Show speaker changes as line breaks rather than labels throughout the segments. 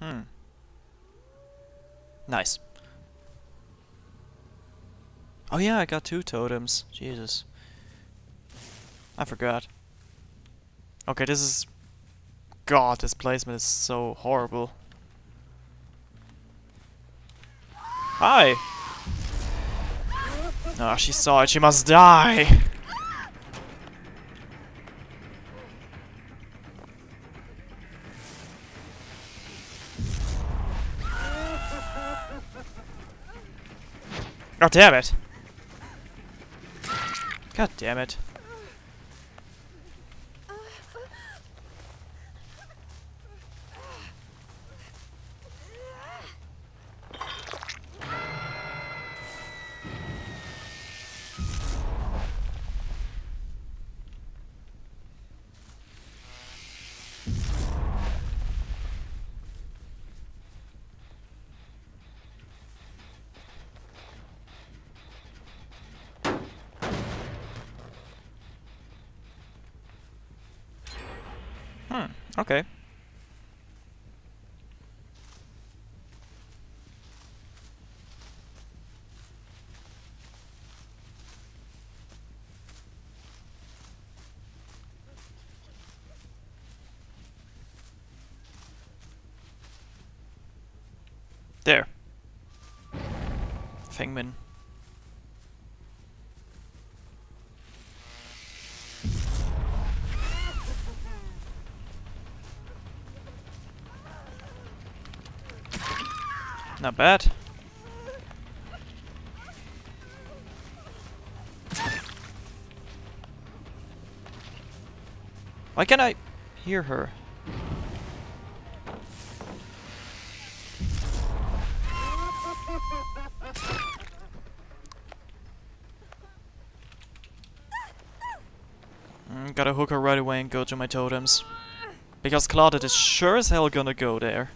Hmm. Nice. Oh yeah, I got two totems. Jesus. I forgot. Okay, this is... God, this placement is so horrible. Hi! Ah, she saw it. She must die! God damn it! God damn it. Okay. There. Fengmin. Not bad. Why can't I hear her? Mm, gotta hook her right away and go to my totems. Because Claudette is sure as hell gonna go there.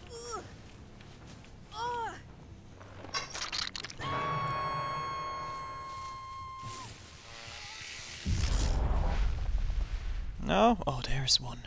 No? Oh, there's one.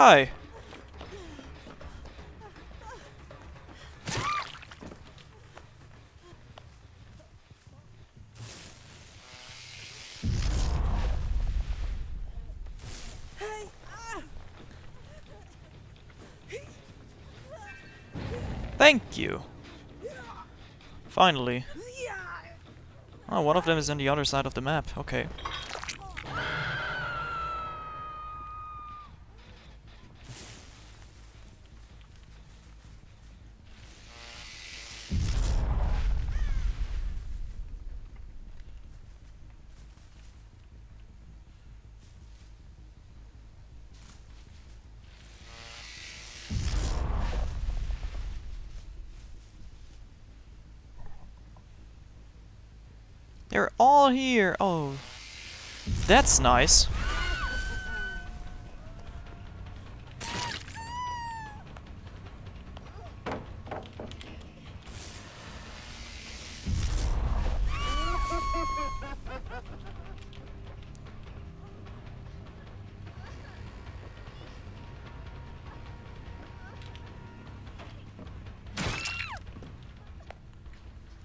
Hi. Thank you. Finally. Oh, one of them is on the other side of the map. Okay. They're all here. Oh, that's nice.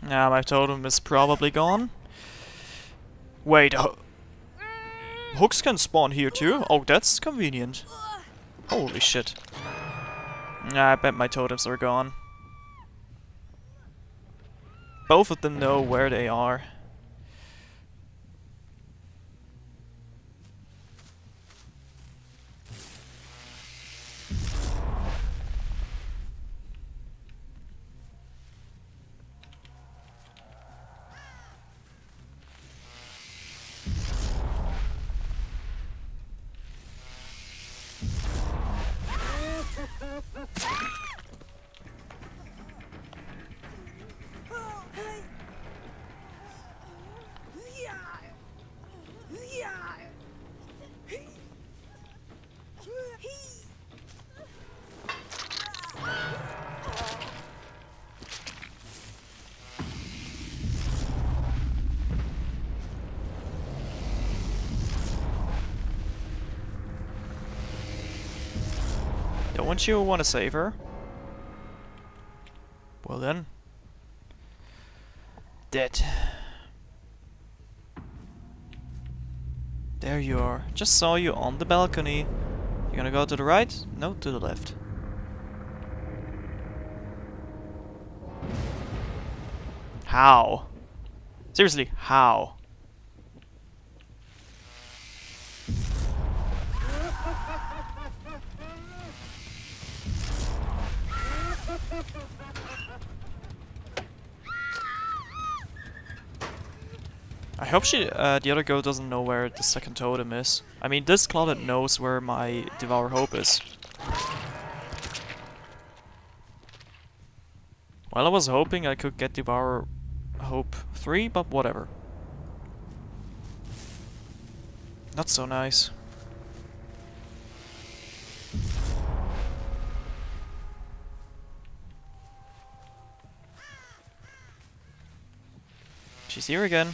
Now my totem is probably gone. Wait, uh, hooks can spawn here too? Oh, that's convenient. Holy shit. Nah, I bet my totems are gone. Both of them know where they are. Don't you want to save her? Well then. Dead. There you are. Just saw you on the balcony. You gonna go to the right? No, to the left. How? Seriously, how? I hope she, uh, the other girl doesn't know where the second totem is. I mean, this Claudette knows where my Devour Hope is. Well, I was hoping I could get Devour Hope 3, but whatever. Not so nice. She's here again.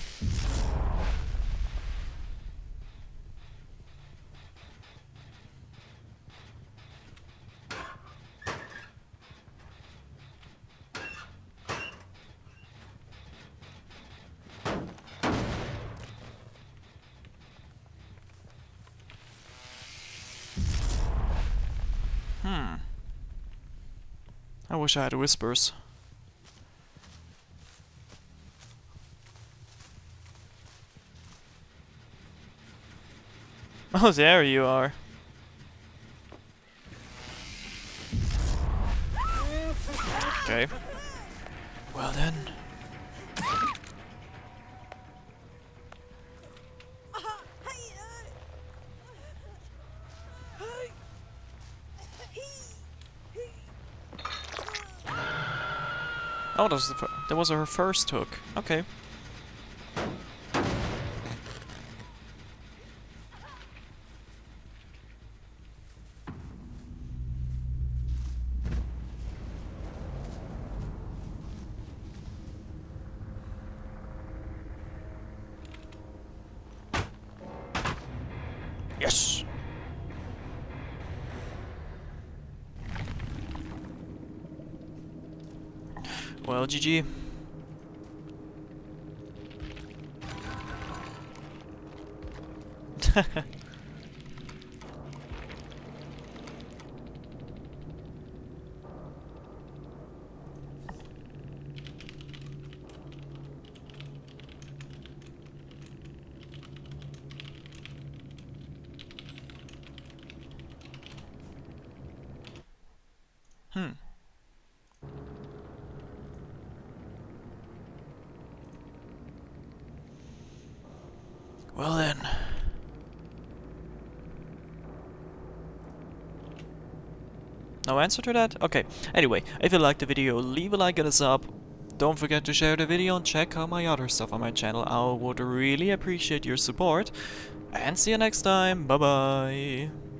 Hmm. I wish I had whispers. Oh, there you are. Okay. Well then. Oh, that was, the that was her first hook. Okay. Yes! Well, GG. hmm. Well then. No answer to that? Okay. Anyway, if you liked the video, leave a like and a sub. Don't forget to share the video and check out my other stuff on my channel. I would really appreciate your support. And see you next time. Bye bye.